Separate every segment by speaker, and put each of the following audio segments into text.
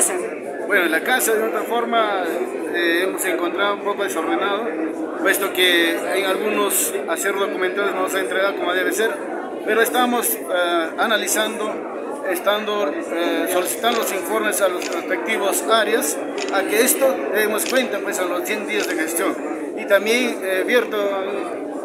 Speaker 1: casa?
Speaker 2: Bueno, en la casa de otra forma eh, hemos encontrado un poco desordenado, puesto que en algunos acervos documentales no se ha entregado como debe ser, pero estamos eh, analizando, estando eh, solicitando los informes a los respectivos áreas, a que esto demos cuenta pues a los 100 días de gestión. Y también, eh, Vierto,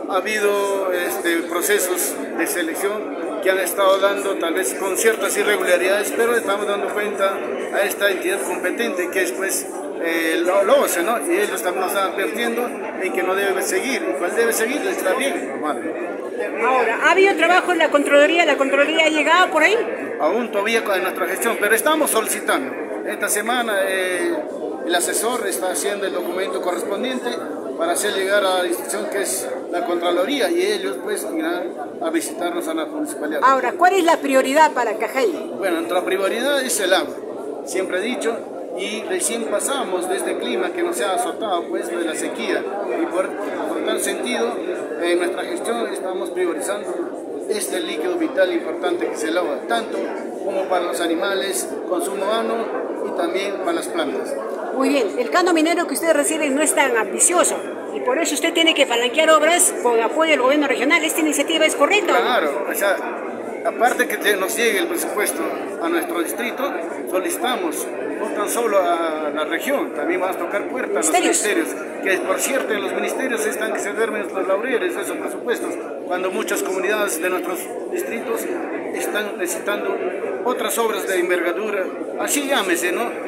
Speaker 2: ha habido este, procesos de selección que han estado dando tal vez con ciertas irregularidades, pero estamos dando cuenta a esta entidad competente que es pues eh, lo, ¿no? Y ellos también nos están advirtiendo en que no debe seguir, y cuál debe seguir está bien, normal.
Speaker 1: Ahora, ¿ha habido trabajo en la Contraloría? ¿La Contraloría ha llegado por ahí?
Speaker 2: Aún todavía con nuestra gestión, pero estamos solicitando. Esta semana eh, el asesor está haciendo el documento correspondiente para hacer llegar a la institución que es la Contraloría y ellos pues irán a visitarnos a la municipalidad.
Speaker 1: Ahora, ¿cuál es la prioridad para Cajay?
Speaker 2: Bueno, nuestra prioridad es el agua, siempre he dicho, y recién pasamos de este clima que nos ha azotado pues de la sequía y por, por tal sentido en nuestra gestión estamos priorizando este líquido vital importante que es el agua, tanto como para los animales, consumo humano también para las plantas.
Speaker 1: Muy bien, el cano minero que ustedes reciben no es tan ambicioso y por eso usted tiene que palanquear obras con apoyo del gobierno regional. ¿Esta iniciativa es correcta?
Speaker 2: Claro, o sea, aparte que nos llegue el presupuesto a nuestro distrito, solicitamos no tan solo a la región, también vamos a tocar puertas a los
Speaker 1: Ministerios.
Speaker 2: que por cierto en los ministerios están que se duermen los laureles esos presupuestos, cuando muchas comunidades de nuestros distritos están necesitando otras obras de envergadura, así llámese, ¿no?